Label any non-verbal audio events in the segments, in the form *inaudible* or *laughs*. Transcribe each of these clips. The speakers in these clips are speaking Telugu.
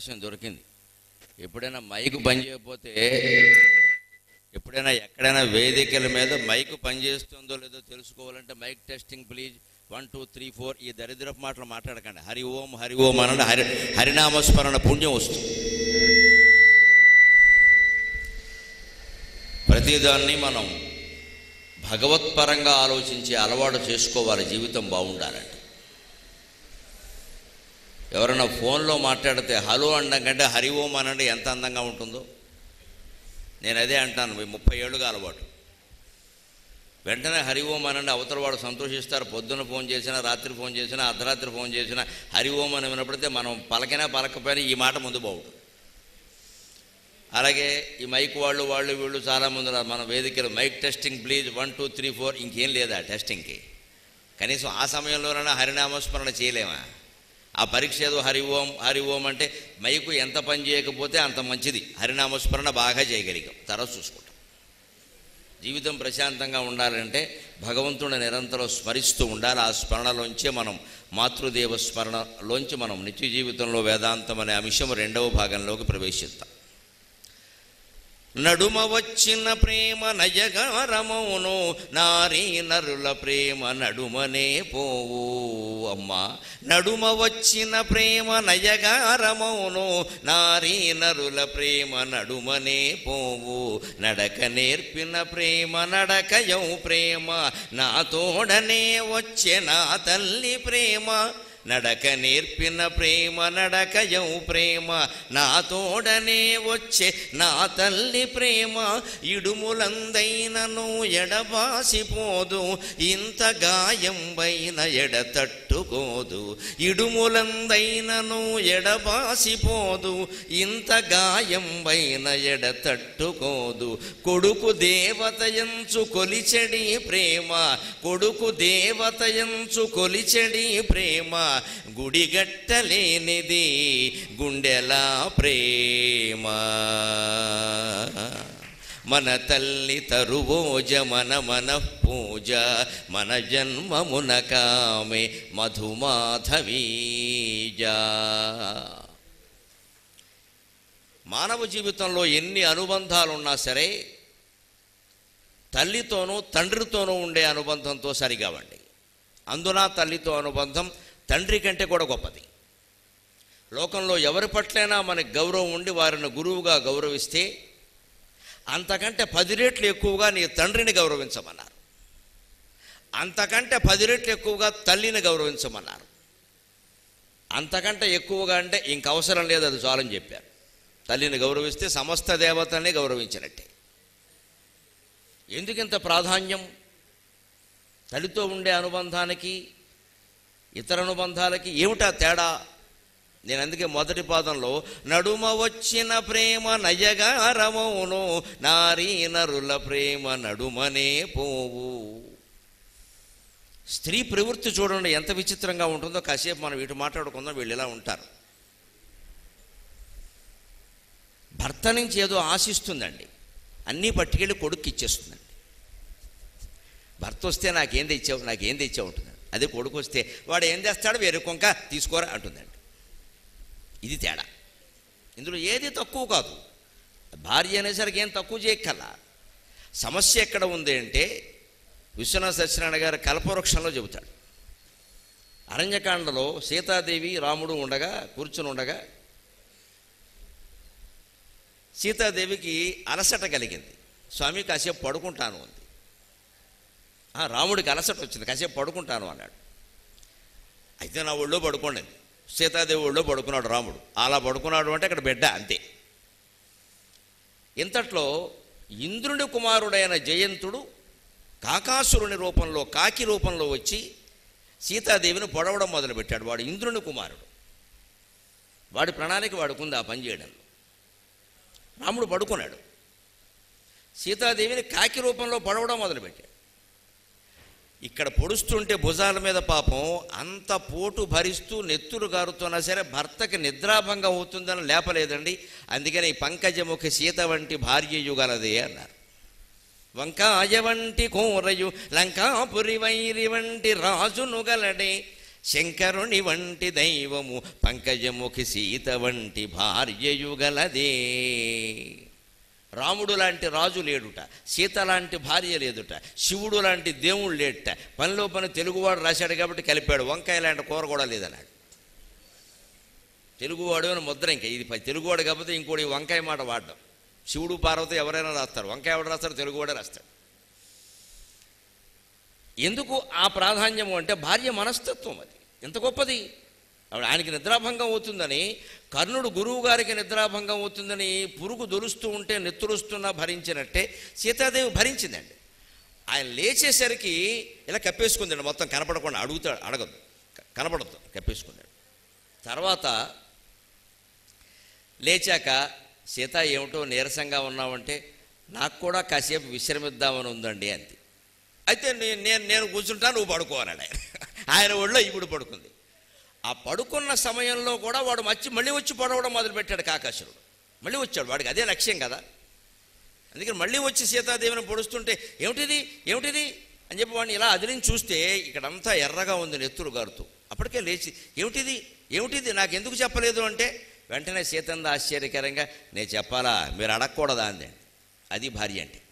అవకాశం దొరికింది. ఎప్పుడైనా మైకు పని చేయకపోతే ఎప్పుడైనా ఎక్కడైనా వేదికల మీద మైకు పనిచేస్తుందో లేదో తెలుసుకోవాలంటే mic testing please. One two three four ఈ దరిద్రపు మాటలు మాట్లాడకండి. హరి ఓం హరి ఓం అనండి. హరి హరినామస్మరణ పుణ్యం వస్తుంది. ప్రతిదాన్ని మనం భగవత్పరంగా ఆలోచించి అలవాటు చేసుకోవాలి. జీవితం బాగుండాలంటే. ఎవరైనా ఫోన్లో మాట్లాడితే హలో అనడం కంటే హరి ఓం అనండి ఎంత అందంగా ఉంటుందో? నేను అదే అంటాను ముప్పై ఏళ్ళుగా అలవాటు. వెంటనే హరి ఓం అనండి అవతల వాడు సంతోషిస్తారు. పొద్దున ఫోన్ చేసినా రాత్రి ఫోన్ చేసినా అర్ధరాత్రి ఫోన్ చేసినా హరి ఓం అని వినపడితే మనం పలకినా పలకపోయినా ఈ మాట ముందు బాగుంటుంది అలాగే ఈ మైక్ వాళ్ళు వాళ్ళు వీళ్ళు చాలామంది మన వేదికలు mic testing please one two three four ఇంకేం లేదా టెస్టింగ్కి? కనీసం ఆ సమయంలోనైనా హరినామస్మరణ చేయలేమా? ఆ పరీక్ష ఏదో హరి ఓం హరి ఓం అంటే మైకు ఎంత పని చేయకపోతే అంత మంచిది. హరినామస్మరణ బాగా చేయగలిగాం. తర్వాత చూసుకుంటాం. జీవితం ప్రశాంతంగా ఉండాలంటే భగవంతుడు నిరంతరం స్మరిస్తూ ఉండాలి. ఆ స్మరణలోంచే మనం మాతృదేవ స్మరణలోంచి మనం నిత్య జీవితంలో వేదాంతం అనే అంశం రెండవ భాగంలోకి ప్రవేశిస్తాం. నడుమ వచ్చిన ప్రేమ నయగారమౌను నారీ నరుల ప్రేమ నడుమనే పోవు అమ్మా. నడుమ వచ్చిన ప్రేమ నయగారమౌను నారీ నరుల ప్రేమ నడుమనే పోవు. నడక నేర్పిన ప్రేమ నడకయౌ ప్రేమ నా తోడనే వచ్చే నా తల్లి ప్రేమ. నడక నేర్పిన ప్రేమ నడకయౌ ప్రేమ నా తోడనే వచ్చే నా తల్లి ప్రేమ ఇడుములందైనను ఎడబాసిపోదు ఇంత గాయంబైన ఎడతట్టుకోదు ఇడుములందైనను ఎడబాసిపోదు. ఇంత గాయంబైన ఎడతట్టుకోదు కొడుకు దేవతయంచు కొలిచెడి ప్రేమ. కొడుకు దేవతయంచు కొలిచెడి ప్రేమ. గుడిగట్టలేనిది గుండెలా ప్రేమ. మన తల్లి తరువోజ మన మన పూజ మన జన్మమున కామె మధుమాధవీజా. మానవ జీవితంలో ఎన్ని అనుబంధాలు ఉన్నా సరే తల్లితోనూ తండ్రితోనూ ఉండే అనుబంధంతో సరిగావండి. అందున తల్లితో అనుబంధం తండ్రి కంటే కూడా గొప్పది. లోకంలో ఎవరి పట్లైనా మనకి గౌరవం ఉండి వారిని గురువుగా గౌరవిస్తే అంతకంటే పది రెట్లు ఎక్కువగా నీ తండ్రిని గౌరవించమన్నారు. అంతకంటే పది రెట్లు ఎక్కువగా తల్లిని గౌరవించమన్నారు. అంతకంటే ఎక్కువగా అంటే ఇంక అవసరం లేదు అది చాలని చెప్పారు. తల్లిని గౌరవిస్తే సమస్త దేవతల్ని గౌరవించినట్టే. ఎందుకింత ప్రాధాన్యం? తల్లితో ఉండే అనుబంధానికి ఇతర అనుబంధాలకి ఏమిటా తేడా? నేను అందుకే మొదటి పాదంలో నడుమ వచ్చిన ప్రేమ నయగారమౌను నారీ నరుల ప్రేమ నడుమనే పోవు. స్త్రీ ప్రవృత్తి చూడండి ఎంత విచిత్రంగా ఉంటుందో కాసేపు మనం ఇటు మాట్లాడుకుందాం వీళ్ళు ఇలా ఉంటారు. భర్త నుంచి ఏదో ఆశిస్తుందండి అన్నీ పట్టుకెళ్ళి కొడుక్కి ఇచ్చేస్తుందండి. భర్త వస్తే నాకేం తెచ్చావు నాకేం తెచ్చావు ఉంటుంది అదే కొడుకు వస్తే వాడు ఏం చేస్తాడు వేరే కొంక తీసుకోరా అంటుందండి. ఇది తేడా. ఇందులో ఏది తక్కువ కాదు. భార్య అనేసరికి ఏం తక్కువ చేయక్కల సమస్య ఎక్కడ ఉంది అంటే విశ్వనాథ సత్యనారాయణ గారు కల్పవృక్షంలో చెబుతాడు. అరణ్యకాండలో సీతాదేవి రాముడు ఉండగా కూర్చుని ఉండగా సీతాదేవికి అలసట కలిగింది. స్వామి కాసేపు పడుకుంటాను అంది. రాముడికి అలసట వచ్చింది కాసేపు పడుకుంటాను అన్నాడు. అయితే నా ఒళ్ళో పడుకోండి సీతాదేవి ఒళ్ళో పడుకున్నాడు రాముడు. అలా పడుకున్నాడు అంటే అక్కడ బిడ్డ అంతే. ఇంతట్లో ఇంద్రుని కుమారుడైన జయంతుడు కాకాసురుని రూపంలో కాకి రూపంలో వచ్చి సీతాదేవిని పొడవడం మొదలుపెట్టాడు. వాడు ఇంద్రుని కుమారుడు. వాడి ప్రణాళిక వాడుకుంది ఆ పని చేయడంలో. రాముడు పడుకున్నాడు. సీతాదేవిని కాకి రూపంలో పొడవడం మొదలుపెట్టాడు. ఇక్కడ పొడుస్తుంటే భుజాల మీద పాపం అంత పోటు భరిస్తూ నెత్తులు గారుతున్నా సరే భర్తకి నిద్రాభంగం అవుతుందని లేపలేదండి. అందుకని ఈ సీత వంటి భార్య యుగలదే అన్నారు. వంకాయ వంటి కోరయు లంకాపురి వైరి వంటి రాజును గలడే శంకరుని వంటి దైవము పంకజముఖి సీత వంటి భార్యయుగలదే రాముడు లాంటి రాజు లేడుట సీత లాంటి భార్య లేదుట శివుడు లాంటి దేవుడు లేడుట. పనిలో పని తెలుగువాడు రాశాడు కాబట్టి కలిపాడు. వంకాయ లాంటి కూర కూడా లేదన్నాడు. తెలుగువాడు అని ముద్ర ఇంకా. ఇది తెలుగువాడు కాకపోతే ఇంకోటి వంకాయ మాట వాడడం. శివుడు పార్వతి ఎవరైనా రాస్తారు. వంకాయ ఎవడు రాస్తారు? తెలుగువాడే రాస్తాడు. ఎందుకు ఆ ప్రాధాన్యము అంటే భార్య మనస్తత్వం అది. ఎంత గొప్పది? ఆయనకి నిద్రాభంగం అవుతుందని కర్ణుడు గురువు గారికి నిద్రాభంగం అవుతుందని పురుగు దొరుస్తూ ఉంటే నెత్తురుస్తున్నా భరించినట్టే సీతాదేవి భరించిందండి. ఆయన లేచేసరికి ఇలా కప్పేసుకుందండి మొత్తం కనపడకుండా అడుగుతాడు అడగదు. కనపడద్దు కప్పేసుకున్నాడు తర్వాత లేచాక సీత ఏమిటో నీరసంగా ఉన్నామంటే నాకు కూడా కాసేపు విశ్రమిద్దామని ఉందండి అంది. అయితే నేను నేను నేను కూర్చుంటాను నువ్వు పడుకోవాలని ఆయన. ఆయన ఒళ్ళో ఇప్పుడు పడుకుంది. ఆ పడుకున్న సమయంలో కూడా వాడు మచ్చి మళ్ళీ వచ్చి పడవడం మొదలుపెట్టాడు కాకాసురుడు. మళ్ళీ వచ్చాడు. వాడికి అదే లక్ష్యం కదా. అందుకని మళ్ళీ వచ్చి సీతాదేవిని పొడుస్తుంటే ఏమిటిది? ఏమిటిది? అని చెప్పి వాడిని ఇలా అదిలించి చూస్తే ఇక్కడంతా ఎర్రగా ఉంది నెత్తురు గారుతూ. అప్పటికే లేచి ఏమిటిది? ఏమిటిది? నాకు ఎందుకు చెప్పలేదు? అంటే వెంటనే సీతంద ఆశ్చర్యకరంగా నేను చెప్పాలా? మీరు అడగకూడదా? అంది. అది భార్య అంటే.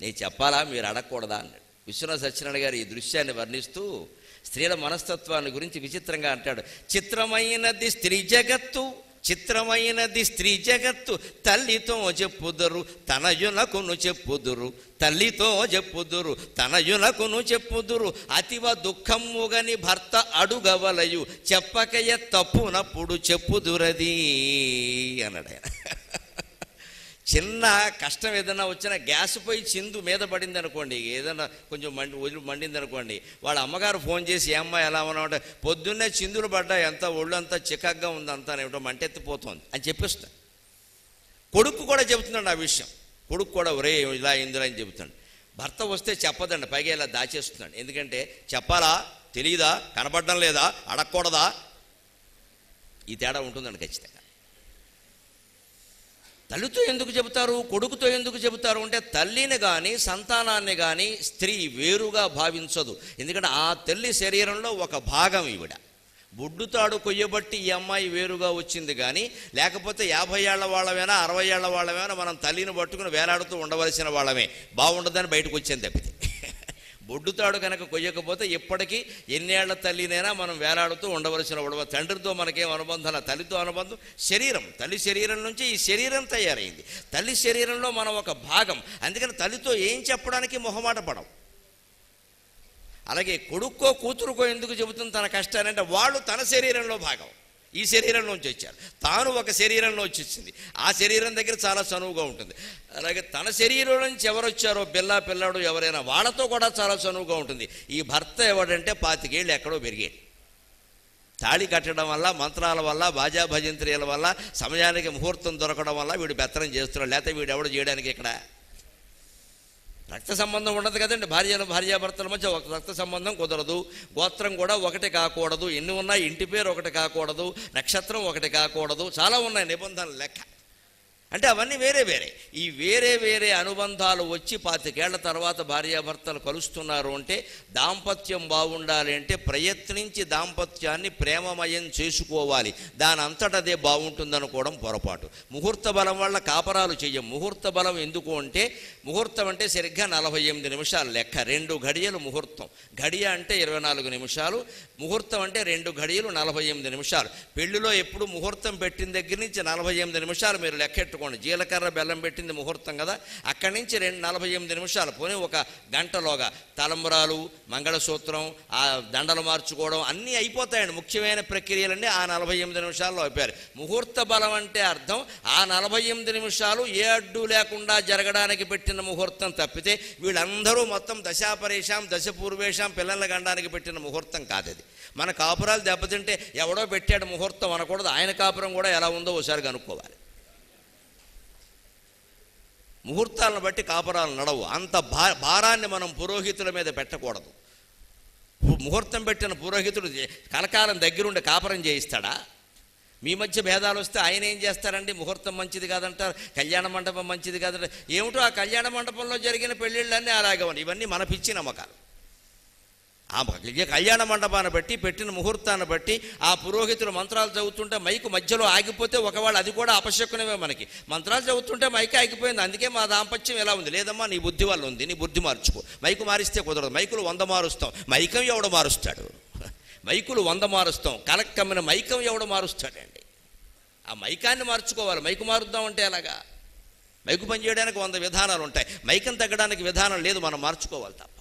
నేను చెప్పాలా? మీరు అడగకూడదా? అన్నాడు విశ్వనాథ సత్యనారాయణ గారు ఈ దృశ్యాన్ని వర్ణిస్తూ స్త్రీల మనస్తత్వాన్ని గురించి విచిత్రంగా అంటాడు. చిత్రమైనది స్త్రీ జగత్తు చిత్రమైనది స్త్రీ జగత్తు తల్లితో చెప్పుదురు తనయునకును చెప్పుదురు తల్లితో చెప్పుదురు తనయునకును చెప్పుదురు అతివ దుఃఖముగని భర్త అడుగవలయు చెప్పకయ తప్పునప్పుడు చెప్పుదురది అన్నాడు ఆయన. చిన్న కష్టం ఏదైనా వచ్చినా గ్యాస్ పోయి చిందు మీద పడింది అనుకోండి ఏదైనా కొంచెం మండి వదిలి మండింది అనుకోండి వాళ్ళ అమ్మగారు ఫోన్ చేసి అమ్మ ఎలా ఎలా ఉన్నామంటే పొద్దున్నే చిందులు పడ్డాయి ఎంత ఒళ్ళు అంతా చికాగ్గా ఉంది అంతా ఏమిటో మంటెత్తిపోతుంది అని చెప్పిస్తా. కొడుకు కూడా చెబుతున్నాడు ఆ విషయం. కొడుకు కూడా ఒరే ఇలా ఇందులో అని చెబుతాడు భర్త వస్తే చెప్పదండి పైగా ఇలా దాచేస్తున్నాడు. ఎందుకంటే చెప్పాలా? తెలియదా కనబడడం లేదా? అడగకూడదా? ఈ తేడా ఉంటుందండి ఖచ్చితంగా. తల్లితో ఎందుకు చెబుతారు? కొడుకుతో ఎందుకు చెబుతారు? అంటే తల్లిని కానీ సంతానాన్ని కానీ స్త్రీ వేరుగా భావించదు. ఎందుకంటే ఆ తల్లి శరీరంలో ఒక భాగం ఈవిడ. బుడ్డుతాడు కొయ్యబట్టి ఈ అమ్మాయి వేరుగా వచ్చింది కానీ లేకపోతే యాభై ఏళ్ళ వాళ్ళమైనా అరవై ఏళ్ళ వాళ్ళమైనా మనం తల్లిని పట్టుకుని వేలాడుతూ ఉండవలసిన వాళ్ళమే. బాగుండదని బయటకు వచ్చింది తప్పితే. బొడ్డుతాడు కనుక కొయ్యకపోతే ఇప్పటికీ ఎన్నేళ్ళ తల్లినైనా మనం వేలాడుతూ ఉండవలసిన వాడు తండ్రితో మనకేం అనుబంధం తల్లితో అనుబంధం శరీరం. తల్లి శరీరం నుంచి ఈ శరీరం తయారైంది. తల్లి శరీరంలో మనం ఒక భాగం. అందుకని తల్లితో ఏం చెప్పడానికి మొహమాట పడం అలాగే కొడుక్కో కూతురుకో ఎందుకు చెబుతుంది తన కష్టాలంటే వాళ్ళు తన శరీరంలో భాగం. ఈ శరీరంలోంచి వచ్చారు తాను ఒక శరీరంలో వచ్చింది ఆ శరీరం దగ్గర చాలా చనువుగా ఉంటుంది. అలాగే తన శరీరం నుంచి ఎవరొచ్చారో బిల్లా పిల్ల పిల్లాడు ఎవరైనా వాళ్ళతో కూడా చాలా చనువుగా ఉంటుంది. ఈ భర్త ఎవడంటే పాతికేళ్ళు ఎక్కడో పెరిగాడు. తాళి కట్టడం వల్ల మంత్రాల వల్ల బాజా భజంత్రీల వల్ల సమయానికి ముహూర్తం దొరకడం వల్ల వీడు బెత్తనం చేస్తున్నాడు. లేకపోతే వీడు ఎవడు చేయడానికి ఇక్కడ? రక్త సంబంధం ఉండదు కదండి. భార్యలు భార్యాభర్తల మధ్య ఒక రక్త సంబంధం కుదరదు. గోత్రం కూడా ఒకటి కాకూడదు. ఎన్ని ఉన్నాయి ఇంటి పేరు ఒకటి కాకూడదు. నక్షత్రం ఒకటి కాకూడదు. చాలా ఉన్నాయి నిబంధనలు లెక్క. అంటే అవన్నీ వేరే వేరే. ఈ వేరే వేరే అనుబంధాలు వచ్చి పాతికేళ్ళ తర్వాత భార్యాభర్తలు కలుస్తున్నారు అంటే దాంపత్యం బాగుండాలి అంటే ప్రయత్నించి దాంపత్యాన్ని ప్రేమమయం చేసుకోవాలి. దాని అంతటదే బాగుంటుందనుకోవడం పొరపాటు. ముహూర్త బలం వల్ల కాపరాలు చెయ్యం. ముహూర్త బలం ఎందుకు అంటే ముహూర్తం అంటే సరిగ్గా నలభై ఎనిమిది నిమిషాలు లెక్క. రెండు గడియలు ముహూర్తం. ఘడియ అంటే ఇరవై నాలుగు నిమిషాలు. ముహూర్తం అంటే రెండు గడియలు నలభై ఎనిమిది నిమిషాలు. పెళ్ళిలో ఎప్పుడు ముహూర్తం పెట్టిన దగ్గర నుంచి నలభై ఎనిమిది నిమిషాలు మీరు లెక్కెట్టు పెట్టుకోండి. జీలకర్ర బెల్లం పెట్టింది ముహూర్తం కదా. అక్కడి నుంచి రెండు నలభై ఎనిమిది నిమిషాలు పోనీ ఒక గంటలోగా. తలంబరాలు మంగళసూత్రం ఆ దండలు మార్చుకోవడం అన్నీ అయిపోతాయండి. ముఖ్యమైన ప్రక్రియలన్నీ ఆ నలభై ఎనిమిది నిమిషాల్లో అయిపోయారు. ముహూర్త బలం అంటే అర్థం ఆ నలభై ఎనిమిది నిమిషాలు ఏ అడ్డు లేకుండా జరగడానికి పెట్టిన ముహూర్తం తప్పితే వీళ్ళందరూ మొత్తం దశాపరేషాం దశ పూర్వేషాం పిల్లల గండానికి పెట్టిన ముహూర్తం కాదది మన కాపురాలు దెబ్బతింటే ఎవడో పెట్టాడు ముహూర్తం అనకూడదు. ఆయన కాపురం కూడా ఎలా ఉందో ఒకసారి కనుక్కోవాలి. ముహూర్తాలను బట్టి కాపురాలు నడవు. అంత భా భారాన్ని మనం పురోహితుల మీద పెట్టకూడదు. ముహూర్తం పెట్టిన పురోహితుడు కలకాలం దగ్గరుండి కాపురం చేయిస్తాడా? మీ మధ్య భేదాలు వస్తే ఆయన ఏం చేస్తారండి? ముహూర్తం మంచిది కాదంటారు కళ్యాణ మండపం మంచిది కాదంటారు. ఏమిటో ఆ కళ్యాణ మండపంలో జరిగిన పెళ్ళిళ్ళన్నీ అలాగే ఉన్నాయి. ఇవన్నీ మన పిచ్చి నమ్మకాలు. ఆ ఇక కళ్యాణ మండపాన్ని బట్టి పెట్టిన ముహూర్తాన్ని బట్టి ఆ పురోహితులు మంత్రాలు చదువుతుంటే మైకు మధ్యలో ఆగిపోతే ఒకవేళ అది కూడా అపశకునమే మనకి. మంత్రాలు చదువుతుంటే మైక్ ఆగిపోయింది. అందుకే మా దాంపత్యం ఎలా ఉంది? లేదమ్మా నీ బుద్ధి వల్ల ఉంది. నీ బుద్ధి మార్చుకో. మైకు మారిస్తే కుదరదు. మైకులు వంద మారుస్తాం. మైకం ఎవడు మారుస్తాడు? మైకులు వంద మారుస్తాం. కలక్కమ్మిన మైకం ఎవడ మారుస్తాడండి? ఆ మైకాన్ని మార్చుకోవాలి. మైకు మారుద్దామంటే ఎలాగా? మైకు పని చేయడానికి వంద విధానాలు ఉంటాయి. మైకం తగ్గడానికి విధానం లేదు. మనం మార్చుకోవాలి తప్ప.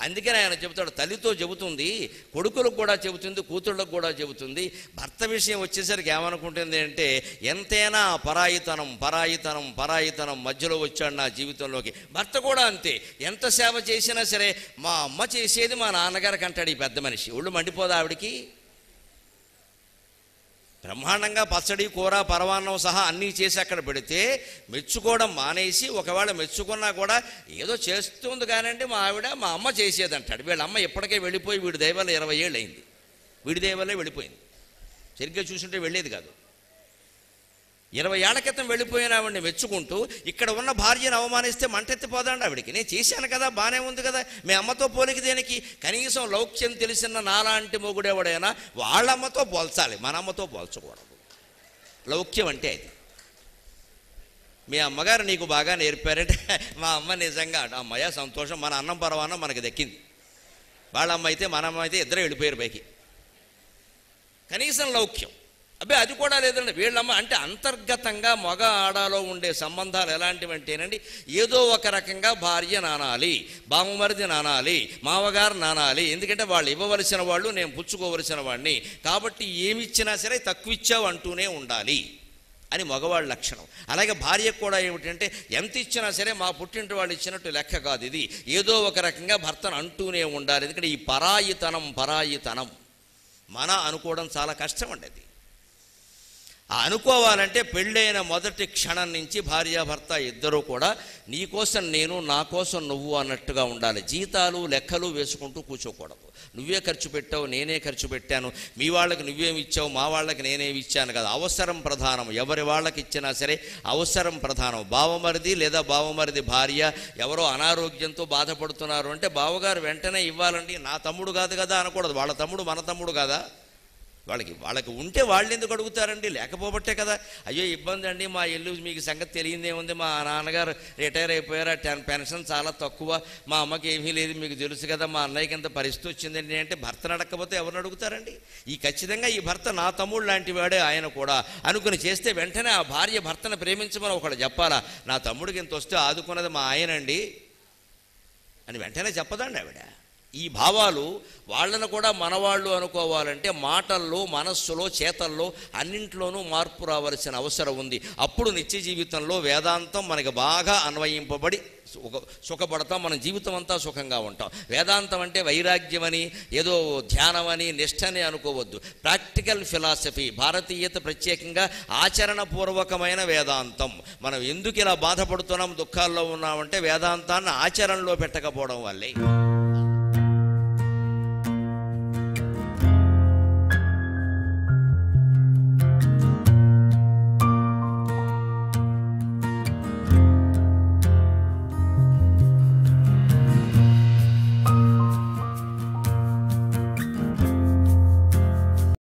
అందుకని ఆయన చెబుతాడు తల్లితో చెబుతుంది కొడుకులకు కూడా చెబుతుంది కూతుళ్ళకు కూడా చెబుతుంది. భర్త విషయం వచ్చేసరికి ఏమనుకుంటుంది అంటే ఎంతైనా పరాయితనం పరాయితనం పరాయితనం మధ్యలో వచ్చాడు నా జీవితంలోకి. భర్త కూడా అంతే. ఎంత సేవ చేసినా సరే మా అమ్మ చేసేది మా నాన్నగారికి అంటాడు ఈ పెద్ద మనిషి. ఒళ్ళు మండిపోదా ఆవిడికి? బ్రహ్మాండంగా పచ్చడి కూర పరమాన్నం సహా అన్నీ చేసి అక్కడ పెడితే మెచ్చుకోవడం మానేసి ఒకవేళ మెచ్చుకున్నా కూడా ఏదో చేస్తుంది కానండి మా ఆవిడ మా అమ్మ చేసేది అంటాడు వీళ్ళ అమ్మ ఇప్పటికే వెళ్ళిపోయి వీడి దైవాలు ఇరవై ఏళ్ళు అయింది. వీడి దైవాలే వెళ్ళిపోయింది. సరిగ్గా చూసుంటే వెళ్ళేది కాదు. ఇరవై ఏళ్ళ క్రితం వెళ్ళిపోయిన ఆవిడని మెచ్చుకుంటూ ఇక్కడ ఉన్న భార్యను అవమానిస్తే మంటెత్తిపోదండి ఆవిడికి. నేను చేశాను కదా బాగానే ఉంది కదా. మీ అమ్మతో పోలికి దేనికి? కనీసం లౌక్యం తెలిసిన నాలాంటి మొగుడెవడైనా వాళ్ళమ్మతో పోల్చాలి. మన అమ్మతో పోల్చకూడదు. లౌక్యం అంటే అది. మీ అమ్మగారు నీకు బాగా నేర్పారంటే *laughs* మా అమ్మ నిజంగా అమ్మయ్య సంతోషం. మన అన్నం పరవాన్నం మనకి దక్కింది. వాళ్ళ అమ్మ అయితే మన అమ్మ అయితే ఇద్దరు వెళ్ళిపోయారు పైకి. కనీసం లౌక్యం. అబ్బే అది కూడా లేదండి. వీళ్ళమ్మ అంటే అంతర్గతంగా మగ ఆడాలో ఉండే సంబంధాలు ఎలాంటివంటేనండి ఏదో ఒక రకంగా భార్య నానాలి బామ్మమరిది నానాలి మామగారు నానాలి ఎందుకంటే వాళ్ళు ఇవ్వవలసిన వాళ్ళు నేను పుచ్చుకోవలసిన వాడిని. కాబట్టి ఏమి ఇచ్చినా సరే తక్కువ ఇచ్చావు అంటూనే ఉండాలి అని మగవాళ్ళ లక్షణం. అలాగే భార్యకు కూడా ఏమిటంటే ఎంత ఇచ్చినా సరే మా పుట్టింటి వాళ్ళు ఇచ్చినట్టు లెక్క కాదు ఇది. ఏదో ఒక రకంగా భర్తను అంటూనే ఉండాలి. ఎందుకంటే ఈ పరాయితనం పరాయితనం. మన అనుకోవడం చాలా కష్టం అండి అది. అనుకోవాలంటే పెళ్ళైన మొదటి క్షణం నుంచి భార్యాభర్త ఇద్దరూ కూడా నీ కోసం నేను నా కోసం నువ్వు అన్నట్టుగా ఉండాలి. జీతాలు లెక్కలు వేసుకుంటూ కూర్చోకూడదు. నువ్వే ఖర్చు పెట్టావు నేనే ఖర్చు పెట్టాను. మీ వాళ్ళకి నువ్వేమి ఇచ్చావు మా వాళ్ళకి నేనేమి ఇచ్చాను కదా. అవసరం ప్రధానం. ఎవరి వాళ్ళకి ఇచ్చినా సరే అవసరం ప్రధానం. బావమరిది లేదా బావమరిది భార్య ఎవరో అనారోగ్యంతో బాధపడుతున్నారు అంటే బావగారు వెంటనే ఇవ్వాలండి. నా తమ్ముడు కాదు కదా అనకూడదు. వాళ్ళ తమ్ముడు మన తమ్ముడు కదా. వాళ్ళకి వాళ్ళకి ఉంటే వాళ్ళు ఎందుకు అడుగుతారండి? లేకపోబట్టే కదా. అయ్యో ఇబ్బంది అండి. మా ఇల్లు మీకు సంగతి తెలియదేముంది మా నాన్నగారు రిటైర్ అయిపోయారు. టెన్ పెన్షన్ చాలా తక్కువ. మా అమ్మకి ఏమీ లేదు. మీకు తెలుసు కదా మా అన్నయ్యకి ఎంత పరిస్థితి వచ్చిందండి అంటే భర్త నడకపోతే ఎవరిని అడుగుతారండి? ఈ ఖచ్చితంగా ఈ భర్త నా తమ్ముడు లాంటి వాడే ఆయన కూడా. అనుకుని చేస్తే వెంటనే ఆ భార్య భర్తను ప్రేమించమని ఒకడు చెప్పాలా? నా తమ్ముడికి ఇంత వస్తే ఆదుకున్నది మా ఆయనండి అని వెంటనే చెప్పదండి ఆవిడ. ఈ భావాలు వాళ్ళను కూడా మనవాళ్ళు అనుకోవాలంటే మాటల్లో మనస్సులో చేతల్లో అన్నింట్లోనూ మార్పు రావాల్సిన అవసరం ఉంది. అప్పుడు నిత్య జీవితంలో వేదాంతం మనకి బాగా అన్వయింపబడి సుఖ సుఖపడతాం. మన జీవితం అంతా సుఖంగా ఉంటాం. వేదాంతం అంటే వైరాగ్యమని ఏదో ధ్యానమని నిష్టని అనుకోవద్దు. ప్రాక్టికల్ ఫిలాసఫీ భారతీయత ప్రత్యేకంగా ఆచరణపూర్వకమైన వేదాంతం. మనం ఎందుకు ఇలా బాధపడుతున్నాం దుఃఖాల్లో ఉన్నామంటే వేదాంతాన్ని ఆచరణలో పెట్టకపోవడం వల్లే.